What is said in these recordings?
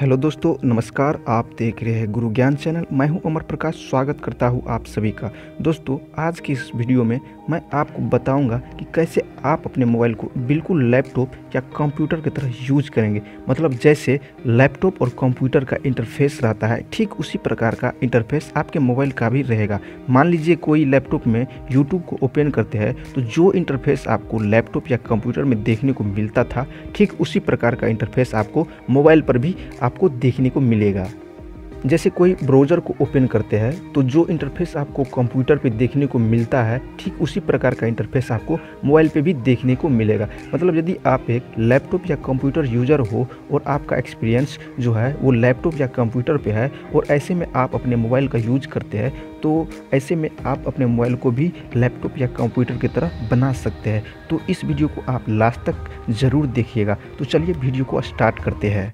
Hello दोस्तों, नमस्कार, आप देख रहे हैं गुरु ज्ञान चैनल। मैं हूँ अमर प्रकाश, स्वागत करता हूँ आप सभी का। दोस्तों, आज की इस वीडियो में मैं आपको बताऊँगा कि कैसे आप अपने मोबाइल को बिल्कुल लैपटॉप या कंप्यूटर की तरह यूज़ करेंगे। मतलब जैसे लैपटॉप और कंप्यूटर का इंटरफेस रहता है, ठीक उसी प्रकार का इंटरफेस आपके मोबाइल का भी रहेगा। मान लीजिए कोई लैपटॉप में यूट्यूब को ओपन करते हैं तो जो इंटरफेस आपको लैपटॉप या कंप्यूटर में देखने को मिलता था, ठीक उसी प्रकार का इंटरफेस आपको मोबाइल पर भी आपको देखने को मिलेगा। जैसे कोई ब्राउज़र को ओपन करते हैं तो जो इंटरफेस आपको कंप्यूटर पे देखने को मिलता है, ठीक उसी प्रकार का इंटरफेस आपको मोबाइल पे भी देखने को मिलेगा। मतलब यदि आप एक लैपटॉप या कंप्यूटर यूज़र हो और आपका एक्सपीरियंस जो है, वो लैपटॉप या कंप्यूटर पे है और ऐसे में आप अपने मोबाइल का यूज़ करते हैं तो ऐसे में आप अपने मोबाइल को भी लैपटॉप या कंप्यूटर की तरह बना सकते हैं। तो इस वीडियो को आप लास्ट तक ज़रूर देखिएगा। तो चलिए वीडियो को स्टार्ट करते हैं।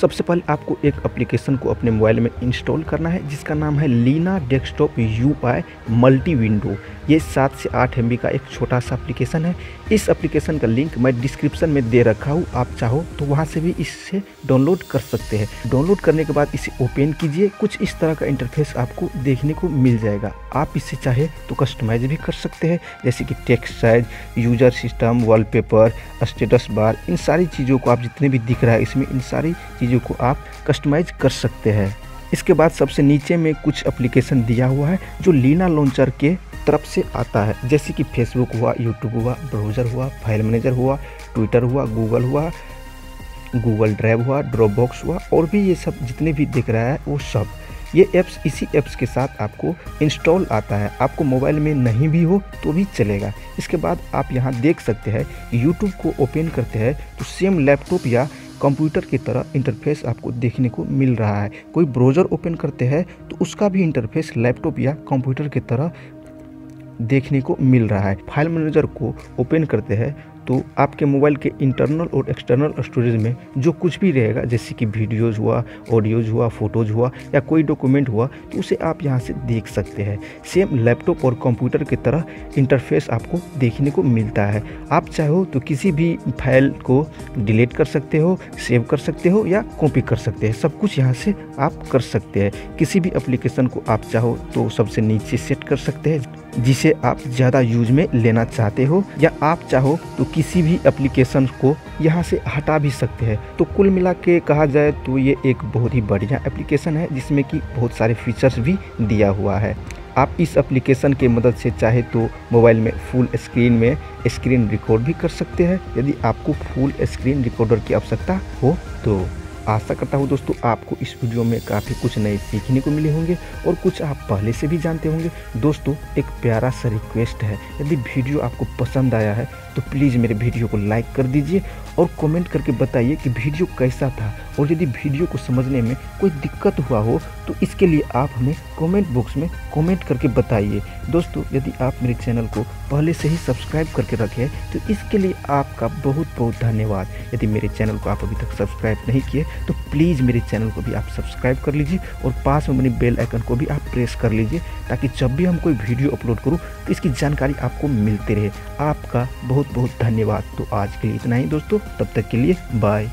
सबसे पहले आपको एक एप्लीकेशन को अपने मोबाइल में इंस्टॉल करना है, जिसका नाम है Leena desktop you I multi window ये सात से आठ एम का एक छोटा सा एप्लीकेशन है। इस एप्लीकेशन का लिंक मैं डिस्क्रिप्शन में दे रखा हूँ, आप चाहो तो वहाँ से भी इससे डाउनलोड कर सकते हैं। डाउनलोड करने के बाद इसे ओपन कीजिए, कुछ इस तरह का इंटरफेस आपको देखने को मिल जाएगा। आप इसे चाहे तो कस्टमाइज भी कर सकते हैं, जैसे कि text size user system wallpaper status bar इन सारी चीज़ों को आप जितने भी दिख रहा है, इसमें इन सारी चीज़ों को आप कस्टमाइज कर सकते हैं। इसके बाद सबसे नीचे में कुछ एप्लीकेशन दिया हुआ है, जो लीना लॉन्चर के तरफ़ से आता है। जैसे कि फेसबुक हुआ यूट्यूब हुआ ब्राउज़र हुआ फ़ाइल मैनेजर हुआ ट्विटर हुआ गूगल हुआ गूगल ड्राइव हुआ ड्रॉप बॉक्स हुआ, और भी ये सब जितने भी दिख रहा है, वो सब। ये ऐप्स इसी ऐप्स के साथ आपको इंस्टॉल आता है। आपको मोबाइल में नहीं भी हो तो भी चलेगा। इसके बाद आप यहाँ देख सकते हैं यूट्यूब को ओपन करते हैं तो सेम लैपटॉप या कंप्यूटर की तरह इंटरफेस आपको देखने को मिल रहा है। कोई ब्राउज़र ओपन करते हैं तो उसका भी इंटरफेस लैपटॉप या कंप्यूटर की तरह देखने को मिल रहा है। फ़ाइल मैनेजर को ओपन करते हैं तो आपके मोबाइल के इंटरनल और एक्सटर्नल स्टोरेज में जो कुछ भी रहेगा, जैसे कि वीडियोज़ हुआ, ऑडियोज़ हुआ, फ़ोटोज़ हुआ या कोई डॉक्यूमेंट हुआ तो उसे आप यहाँ से देख सकते हैं। सेम लैपटॉप और कंप्यूटर की तरह इंटरफेस आपको देखने को मिलता है। आप चाहो तो किसी भी फ़ाइल को डिलीट कर सकते हो, सेव कर सकते हो या कॉपी कर सकते हैं। सब कुछ यहाँ से आप कर सकते हैं। किसी भी एप्लीकेशन को आप चाहो तो सबसे नीचे सेट कर सकते हैं, जिसे आप ज़्यादा यूज़ में लेना चाहते हो या आप चाहो तो किसी भी एप्लीकेशन को यहाँ से हटा भी सकते हैं। तो कुल मिला के कहा जाए तो ये एक बहुत ही बढ़िया एप्लीकेशन है, जिसमें कि बहुत सारे फीचर्स भी दिया हुआ है। आप इस एप्लीकेशन के मदद से चाहे तो मोबाइल में फुल स्क्रीन में स्क्रीन रिकॉर्ड भी कर सकते हैं। यदि आपको फुल स्क्रीन रिकॉर्डर की आवश्यकता हो तो। आशा करता हूँ दोस्तों, आपको इस वीडियो में काफ़ी कुछ नए सीखने को मिले होंगे और कुछ आप पहले से भी जानते होंगे। दोस्तों, एक प्यारा सा रिक्वेस्ट है। यदि वीडियो आपको पसंद आया है तो प्लीज़ मेरे वीडियो को लाइक कर दीजिए और कमेंट करके बताइए कि वीडियो कैसा था। और यदि वीडियो को समझने में कोई दिक्कत हुआ हो तो इसके लिए आप हमें कमेंट बॉक्स में कमेंट करके बताइए। दोस्तों, यदि आप मेरे चैनल को पहले से ही सब्सक्राइब करके रखें तो इसके लिए आपका बहुत बहुत धन्यवाद। यदि मेरे चैनल को आप अभी तक सब्सक्राइब नहीं किए तो प्लीज़ मेरे चैनल को भी आप सब्सक्राइब कर लीजिए और पास में बनी बेल आइकन को भी आप प्रेस कर लीजिए, ताकि जब भी हम कोई वीडियो अपलोड करूँ तो इसकी जानकारी आपको मिलती रहे। आपका बहुत बहुत धन्यवाद। तो आज के लिए इतना ही, दोस्तों। तब तक के लिए बाय